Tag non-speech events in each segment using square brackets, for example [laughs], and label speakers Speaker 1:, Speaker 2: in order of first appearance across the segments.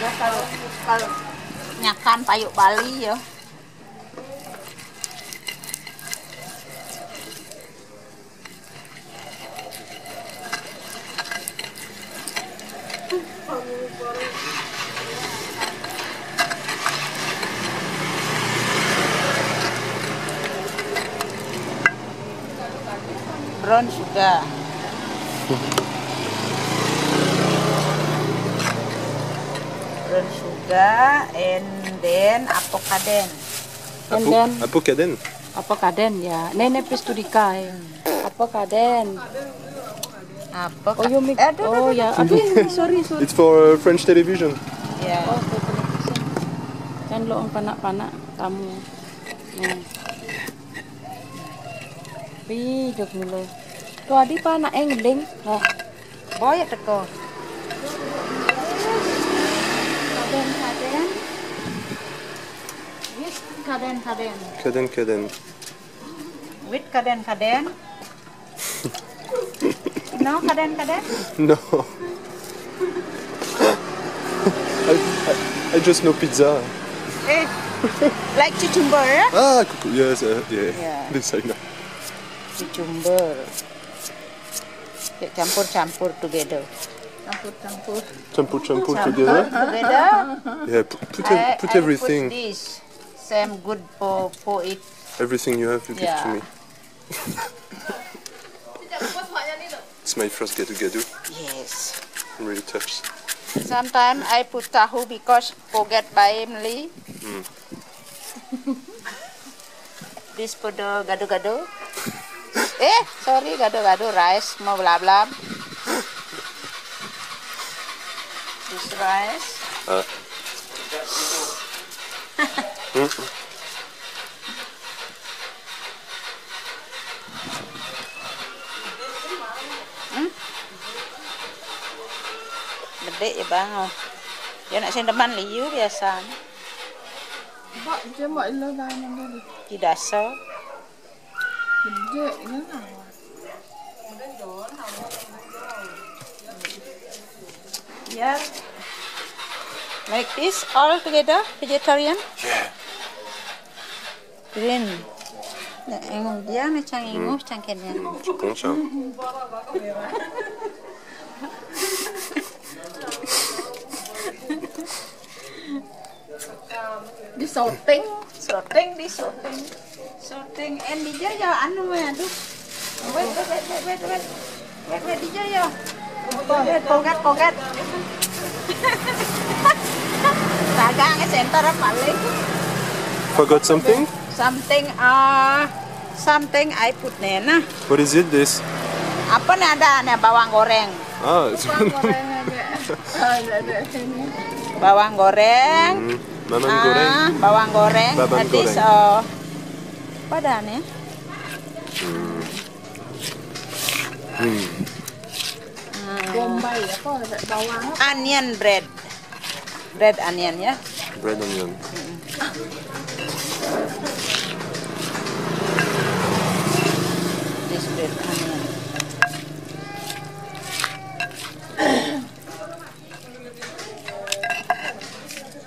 Speaker 1: Kalau kalau nyakan payuk Bali ya. Brown sugar. [laughs] Brown sugar and then apokaden.
Speaker 2: And
Speaker 3: Apo-
Speaker 2: then
Speaker 3: Apocaden.
Speaker 2: apa kaden ya? Nene pistudika ya. Apa kaden?
Speaker 1: Apa?
Speaker 2: Oh you make
Speaker 1: Eh,
Speaker 2: Oh ya, aduh sorry sorry.
Speaker 3: It's for uh, French television.
Speaker 1: Ya.
Speaker 2: Oh, for television. Kan lo ang panak-panak tamu. Hmm. Pi, jog nilo. Tu adi pa na engling. Nah,
Speaker 1: Boy teko.
Speaker 2: Kaden kaden.
Speaker 3: Caden, Caden.
Speaker 1: With kaden kaden. no kaden kaden.
Speaker 3: No. I, I, I just know pizza.
Speaker 1: Eh, like cucumber ya?
Speaker 3: Ah, coucou. Yes, uh, yeah.
Speaker 1: Yeah.
Speaker 3: This I know.
Speaker 1: Cucumber. Campur-campur together. Campur-campur.
Speaker 3: Champur, champur together.
Speaker 1: Together.
Speaker 3: Yeah, put, put,
Speaker 1: I-
Speaker 3: put everything.
Speaker 1: Put this. Same good for for it.
Speaker 3: Everything you have, you give to me. [laughs] it's my first get together.
Speaker 1: Yes.
Speaker 3: I'm really touched.
Speaker 1: Sometimes I put tahu because forget by Emily. [laughs] this for the gado-gado. [laughs] eh, sorry, gado-gado rice mau blah This rice.
Speaker 3: Uh. Mm.
Speaker 1: Gede ya bang. Ya nak sen depan liu biasa.
Speaker 2: Je mak ilo.
Speaker 1: Tidak so.
Speaker 2: Gede ya lah.
Speaker 1: Yeah. Like this all together, vegetarian.
Speaker 3: Yeah.
Speaker 1: Green. Nè, ngon dia macam cangkirnya.
Speaker 3: C'est bon ça.
Speaker 1: Di sorting, sorting, di sorting. Sorting and di jaya anu ya, aduh. Wait, wait, wait, wait, wait, wait. Wait, wait, di jaya. Wait, kogat, kogat. Dagang cái center paling.
Speaker 3: Forgot something?
Speaker 1: Something uh something I put nena.
Speaker 3: What is it, this?
Speaker 1: Apa nih ada nih bawang goreng.
Speaker 3: Ah, it's
Speaker 1: Bawang goreng. [laughs]
Speaker 3: Mm, Maman
Speaker 1: Ah,
Speaker 3: goreng.
Speaker 1: bawang goreng.
Speaker 3: Babang
Speaker 1: This
Speaker 3: goreng.
Speaker 1: uh, apa dah nih?
Speaker 2: Bombay apa bawang
Speaker 1: Onion bread. Bread onion ya.
Speaker 3: Bread onion.
Speaker 1: This bread onion.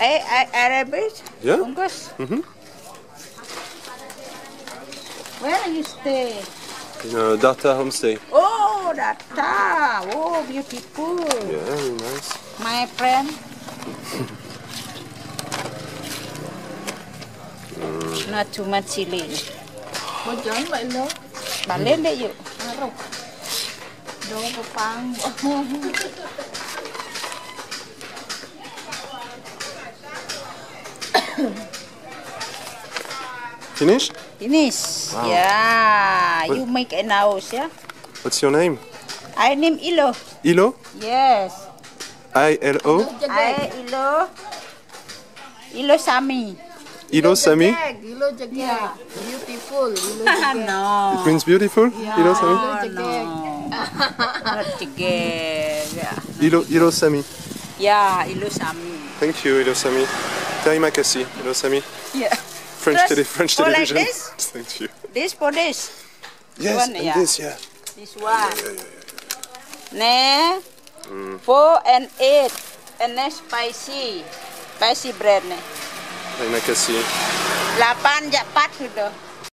Speaker 1: Eh, Arabic?
Speaker 3: Yeah?
Speaker 1: Bungkus.
Speaker 3: Mhm.
Speaker 1: Where you stay?
Speaker 3: In uh, Darta homestay.
Speaker 1: Oh, Data. Oh, beautiful.
Speaker 3: Yeah, very nice.
Speaker 1: My friend. Not too much chili.
Speaker 2: Mau jalan mak ilo.
Speaker 1: Balik deh yuk.
Speaker 2: Aruh. Do pepang.
Speaker 3: Finish?
Speaker 1: Finish.
Speaker 3: Wow.
Speaker 1: Yeah,
Speaker 3: What-
Speaker 1: you make a nose, yeah?
Speaker 3: What's your name?
Speaker 1: I name Ilo.
Speaker 3: Ilo?
Speaker 1: Yes.
Speaker 3: I L O?
Speaker 1: I Ilo. Ilo Sami.
Speaker 3: Ilo Sami?
Speaker 4: Ilo jegek. Beautiful. Ilo jegek. [laughs]
Speaker 1: no. [laughs]
Speaker 3: It means beautiful? Ilo Sami?
Speaker 1: Oh, no. Not jegek. Yeah.
Speaker 3: Ilo, Ilo Sami.
Speaker 1: Yeah, Ilo Sami.
Speaker 3: Thank you, Ilo Sami. Terima kasih, Ilo Sami.
Speaker 1: Yeah.
Speaker 3: French,
Speaker 1: Just
Speaker 3: tele, French
Speaker 1: go like
Speaker 3: television.
Speaker 1: this? [laughs]
Speaker 3: Thank you.
Speaker 1: This for this.
Speaker 3: Yes,
Speaker 1: One,
Speaker 3: and
Speaker 1: yeah.
Speaker 3: this, yeah.
Speaker 1: This one. Ne. Mm. Four and eight. And then spicy. Spicy bread ne.
Speaker 3: Terima kasih.
Speaker 1: 8 jak sudah.